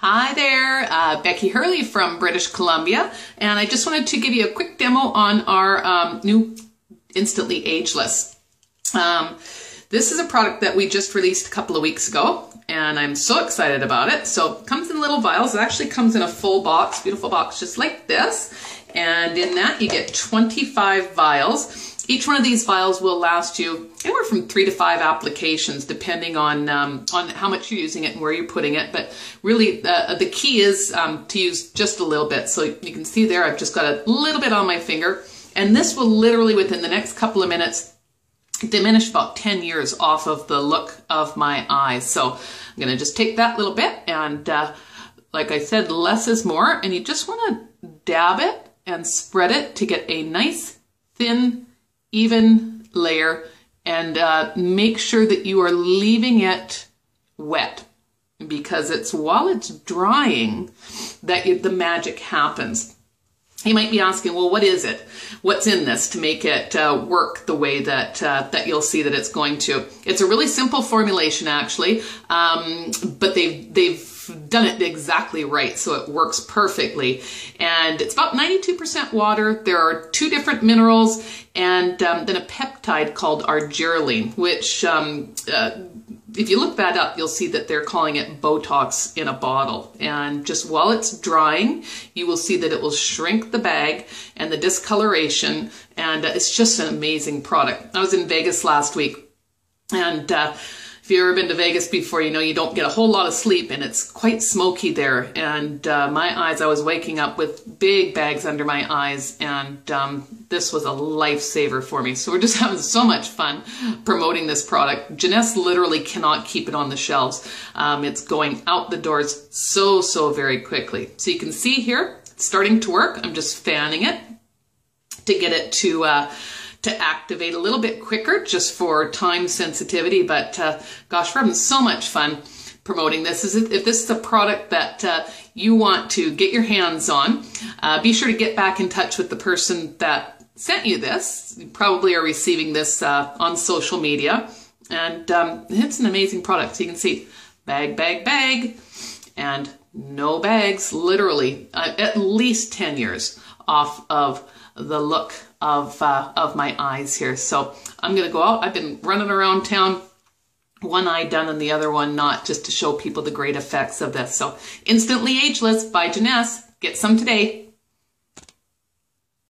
Hi there, uh, Becky Hurley from British Columbia, and I just wanted to give you a quick demo on our um, new Instantly Ageless. Um, this is a product that we just released a couple of weeks ago, and I'm so excited about it. So it comes in little vials. It actually comes in a full box, beautiful box, just like this. And in that you get 25 vials. Each one of these files will last you anywhere from three to five applications, depending on um, on how much you're using it and where you're putting it. But really, uh, the key is um, to use just a little bit. So you can see there, I've just got a little bit on my finger, and this will literally within the next couple of minutes diminish about 10 years off of the look of my eyes. So I'm going to just take that little bit and uh, like I said, less is more and you just want to dab it and spread it to get a nice thin even layer and uh, make sure that you are leaving it wet because it's while it's drying that you, the magic happens. You might be asking, well, what is it? What's in this to make it uh, work the way that uh, that you'll see that it's going to? It's a really simple formulation, actually, um, but they've they've done it exactly right, so it works perfectly. And it's about 92% water. There are two different minerals, and um, then a peptide called argireline, which um, uh, if you look that up, you'll see that they're calling it Botox in a bottle. And just while it's drying, you will see that it will shrink the bag and the discoloration. And uh, it's just an amazing product. I was in Vegas last week and uh, if you've ever been to Vegas before, you know you don't get a whole lot of sleep and it's quite smoky there. And uh, my eyes, I was waking up with big bags under my eyes and um, this was a lifesaver for me. So we're just having so much fun promoting this product. Jeunesse literally cannot keep it on the shelves. Um, it's going out the doors so, so very quickly. So you can see here, it's starting to work. I'm just fanning it to get it to uh, to activate a little bit quicker just for time sensitivity. But uh, gosh, we're having so much fun promoting this. Is if this is a product that uh, you want to get your hands on, uh, be sure to get back in touch with the person that sent you this. You probably are receiving this uh, on social media. And um, it's an amazing product. So you can see bag, bag, bag, and no bags, literally uh, at least 10 years off of the look of, uh, of my eyes here. So I'm going to go out. I've been running around town, one eye done and the other one not, just to show people the great effects of this. So Instantly Ageless by Jeunesse. Get some today.